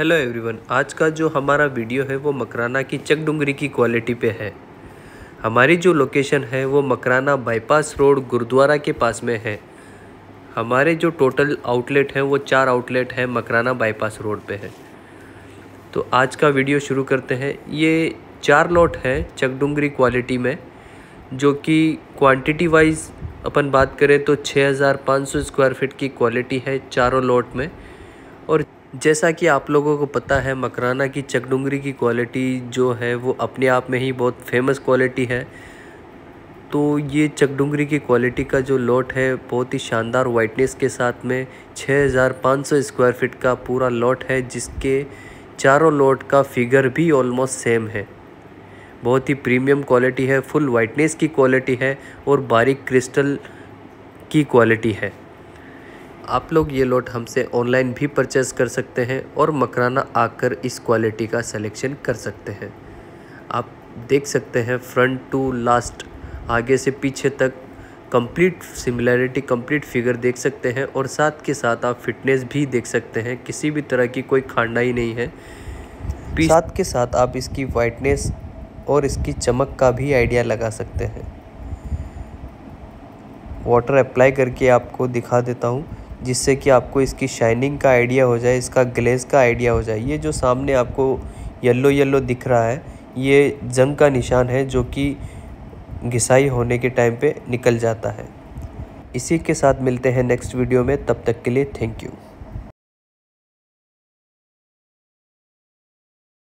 Hello everyone आज का जो हमारा वीडियो है वो मकराना की चक डुंगरी की क्वालिटी पे है। हमारी जो लोकेशन है वो मकराना बाईपास रोड गुरुद्वारा के पास में है। हमारे जो टोटल आउटलेट हैं वो चार आउटलेट हैं मकराना बाईपास रोड पे है। तो आज का वीडियो शुरू करते हैं। ये चार लॉट है चकडुंगरी क्वालिटी में, जो कि क्वांटिटी वाइज अपन बात करें तो 6500 स्क्वायर फीट की क्वालिटी है चारों लॉट में। और जैसा कि आप लोगों को पता है, मकराना की चकडुंगरी की क्वालिटी जो है, वो अपने आप में ही बहुत फ़ेमस क्वालिटी है। तो ये चकडुंगरी की क्वालिटी का जो लॉट है, बहुत ही शानदार वाइटनेस के साथ में 6500 स्क्वायर फीट का पूरा लॉट है, जिसके चारों लॉट का फिगर भी ऑलमोस्ट सेम है। बहुत ही प्रीमियम क्वालिटी है फुल वाइटनेस की क्वालिटी है और बारीक क्रिस्टल की क्वालिटी है। आप लोग ये लोट हमसे ऑनलाइन भी परचेज़ कर सकते हैं और मकराना आकर इस क्वालिटी का सिलेक्शन कर सकते हैं। आप देख सकते हैं फ्रंट टू लास्ट आगे से पीछे तक कंप्लीट सिमिलैरिटी कंप्लीट फिगर देख सकते हैं और साथ के साथ आप फिटनेस भी देख सकते हैं। किसी भी तरह की कोई खांडा ही नहीं है। साथ के साथ आप इसकी वाइटनेस और इसकी चमक का भी आइडिया लगा सकते हैं। वाटर अप्लाई करके आपको दिखा देता हूँ। जिससे कि आपको इसकी शाइनिंग का आइडिया हो जाए, इसका ग्लेज़ का आइडिया हो जाए। ये जो सामने आपको येल्लो येल्लो दिख रहा है, ये जंग का निशान है जो कि घिसाई होने के टाइम पे निकल जाता है। इसी के साथ मिलते हैं नेक्स्ट वीडियो में, तब तक के लिए थैंक यू